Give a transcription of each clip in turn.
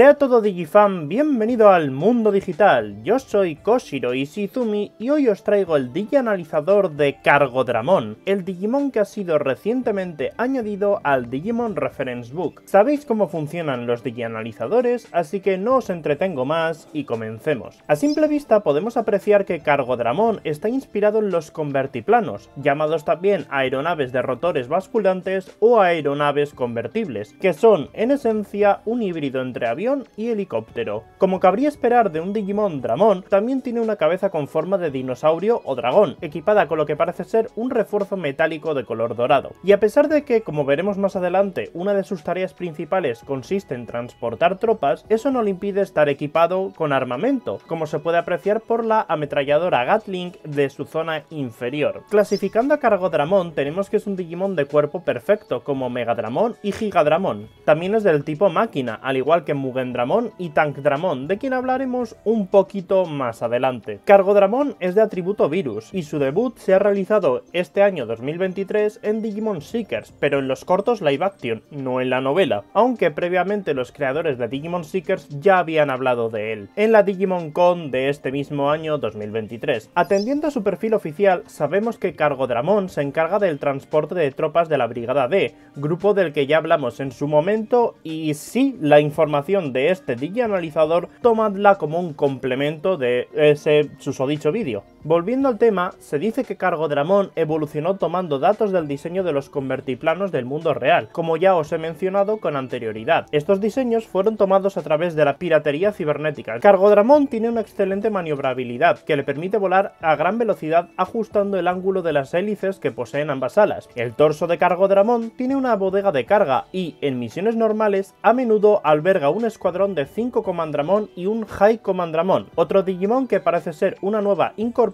Sea todo Digifan, bienvenido al mundo digital. Yo soy Koshiro Ishizumi y hoy os traigo el Digianalizador de Cargodramon, el Digimon que ha sido recientemente añadido al Digimon Reference Book. Sabéis cómo funcionan los Digianalizadores, así que no os entretengo más y comencemos. A simple vista podemos apreciar que Cargodramon está inspirado en los convertiplanos, llamados también aeronaves de rotores basculantes o aeronaves convertibles, que son en esencia un híbrido entre avión y helicóptero. Como cabría esperar de un Digimon Dramon, también tiene una cabeza con forma de dinosaurio o dragón, equipada con lo que parece ser un refuerzo metálico de color dorado. Y a pesar de que, como veremos más adelante, una de sus tareas principales consiste en transportar tropas, eso no le impide estar equipado con armamento, como se puede apreciar por la ametralladora Gatling de su zona inferior. Clasificando a Cargodramon tenemos que es un Digimon de cuerpo perfecto, como Megadramon y Gigadramon. También es del tipo máquina, al igual que Mugendramon y Tankdramon, de quien hablaremos un poquito más adelante. Cargodramon es de atributo virus, y su debut se ha realizado este año 2023 en Digimon Seekers, pero en los cortos live action, no en la novela, aunque previamente los creadores de Digimon Seekers ya habían hablado de él, en la Digimon Con de este mismo año 2023. Atendiendo a su perfil oficial, sabemos que Cargodramon se encarga del transporte de tropas de la Brigada D, grupo del que ya hablamos en su momento, y sí, la información de este Digianalizador tomadla como un complemento de ese susodicho vídeo. Volviendo al tema, se dice que Cargodramon evolucionó tomando datos del diseño de los convertiplanos del mundo real, como ya os he mencionado con anterioridad. Estos diseños fueron tomados a través de la piratería cibernética. Cargodramon tiene una excelente maniobrabilidad, que le permite volar a gran velocidad ajustando el ángulo de las hélices que poseen ambas alas. El torso de Cargodramon tiene una bodega de carga y, en misiones normales, a menudo alberga un escuadrón de 5 Comandramon y un High Comandramon, otro Digimon que parece ser una nueva incorporación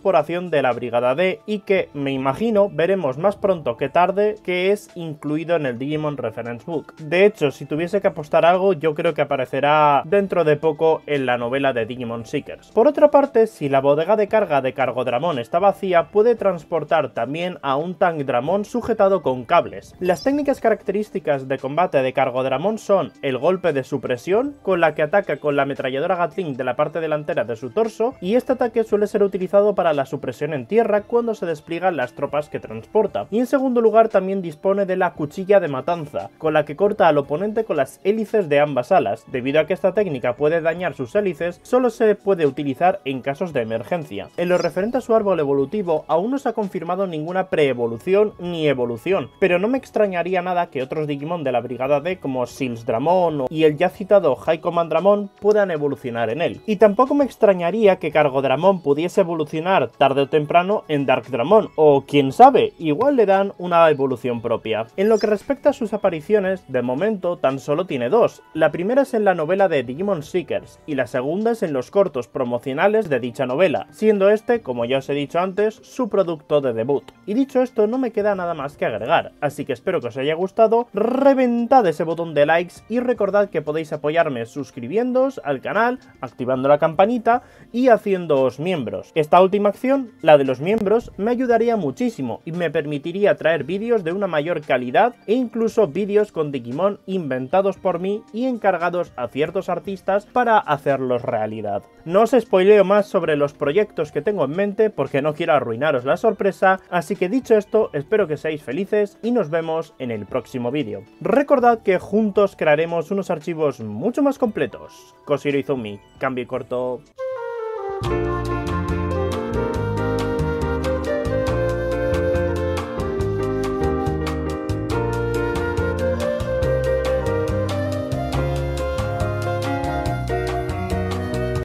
de la Brigada D y que, me imagino, veremos más pronto que tarde que es incluido en el Digimon Reference Book. De hecho, si tuviese que apostar algo, yo creo que aparecerá dentro de poco en la novela de Digimon Seekers. Por otra parte, si la bodega de carga de Cargodramon está vacía, puede transportar también a un Tank Dramon sujetado con cables. Las técnicas características de combate de Cargodramon son el golpe de supresión, con la que ataca con la ametralladora Gatling de la parte delantera de su torso, y este ataque suele ser utilizado para la supresión en tierra cuando se despliegan las tropas que transporta. Y en segundo lugar también dispone de la cuchilla de matanza, con la que corta al oponente con las hélices de ambas alas. Debido a que esta técnica puede dañar sus hélices, solo se puede utilizar en casos de emergencia. En lo referente a su árbol evolutivo, aún no se ha confirmado ninguna preevolución ni evolución, pero no me extrañaría nada que otros Digimon de la Brigada D como Silsdramon y el ya citado High Commandramon puedan evolucionar en él. Y tampoco me extrañaría que Cargodramon pudiese evolucionar tarde o temprano en Dark Dramon, o quién sabe, igual le dan una evolución propia. En lo que respecta a sus apariciones, de momento tan solo tiene dos. La primera es en la novela de Digimon Seekers, y la segunda es en los cortos promocionales de dicha novela, siendo este, como ya os he dicho antes, su producto de debut. Y dicho esto, no me queda nada más que agregar, así que espero que os haya gustado, reventad ese botón de likes y recordad que podéis apoyarme suscribiéndoos al canal, activando la campanita y haciéndoos miembros. Esta última acción, la de los miembros, me ayudaría muchísimo y me permitiría traer vídeos de una mayor calidad e incluso vídeos con Digimon inventados por mí y encargados a ciertos artistas para hacerlos realidad. No os spoileo más sobre los proyectos que tengo en mente porque no quiero arruinaros la sorpresa, así que dicho esto, espero que seáis felices y nos vemos en el próximo vídeo. Recordad que juntos crearemos unos archivos mucho más completos. Koshiro Izumi, cambio corto.